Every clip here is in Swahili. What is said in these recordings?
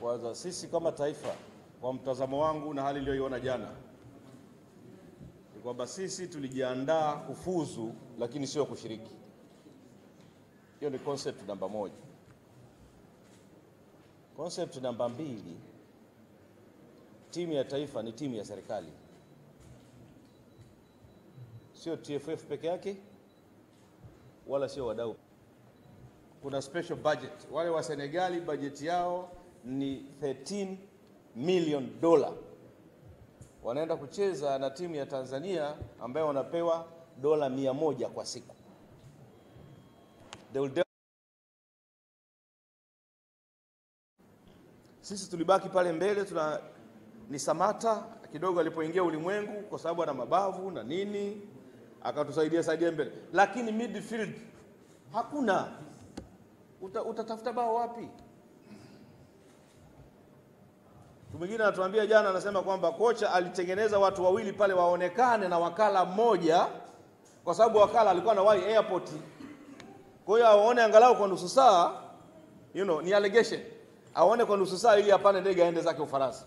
Kwanza sisi kama taifa, kwa mtazamo wangu na hali iliyoiona jana, ni kwamba sisi tulijiandaa kufuzu, lakini sio kushiriki. Hiyo ni concept namba moja. Concept namba mbili, timu ya taifa ni timu ya serikali, sio TFF peke yake wala sio wadau. Kuna special budget. Wale wa Senegali bajeti yao ni 13 million dola, wanaenda kucheza na timu ya Tanzania ambayo wanapewa dola mia moja kwa siku. Sisi tulibaki pale mbele, tuna ni Samata kidogo alipoingia ulimwengu, kwa sababu ana mabavu na nini, akatusaidia saidia mbele, lakini midfield hakuna. Uta, utatafuta bao wapi? Mtu mwingine anatuambia jana, anasema kwamba kocha alitengeneza watu wawili pale waonekane na wakala mmoja, kwa sababu wakala alikuwa na wahi airport, kwa hiyo awaone angalau kwa nusu saa, you know, ni allegation, aone kwa nusu saa ili apande ndege aende zake Ufaransa.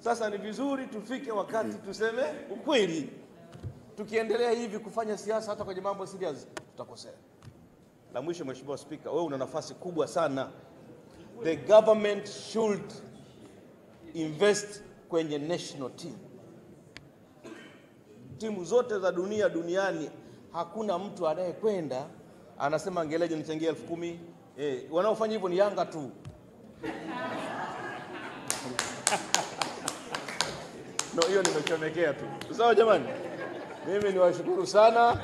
Sasa ni vizuri tufike wakati tuseme ukweli. Tukiendelea hivi kufanya siasa hata kwenye mambo serious tutakosea. La mwisho, Mheshimiwa Spika, wewe una nafasi kubwa sana. The government should invest kwenye national team. Timu zote za dunia duniani, hakuna mtu anayekwenda anasema angeleje nichangie elfu kumi. Eh, wanaofanya hivyo ni Yanga tu. No, hiyo nimechomekea tu. Sawa jamani, mimi niwashukuru sana.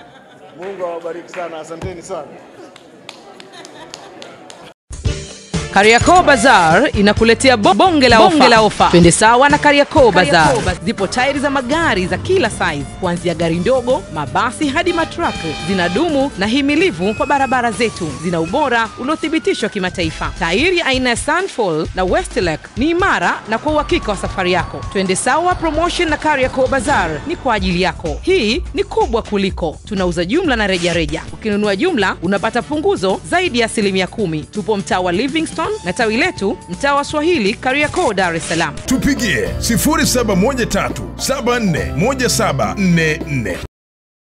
Mungu awabariki sana, asanteni sana. Kariakoo Bazaar inakuletea bo- bonge la. Bonge la ofa. Twende sawa na Kariakoo Bazaar. Zipo tairi za magari za kila size kuanzia gari ndogo, mabasi hadi matruck. Zinadumu na himilivu kwa barabara zetu. Zina ubora uliothibitishwa kimataifa. Tairi ya aina ya Sunfall na Westlake ni imara na kwa uhakika wa safari yako. Twende sawa promotion na Kariakoo Bazaar ni kwa ajili yako. Hii ni kubwa kuliko. Tunauza jumla na rejareja reja. Ukinunua jumla unapata punguzo zaidi ya asilimia kumi. Tupo mtaa wa Livingston na tawi letu mtaa wa Swahili Kariakoo, Dar es Salaam. tupigie 0713741744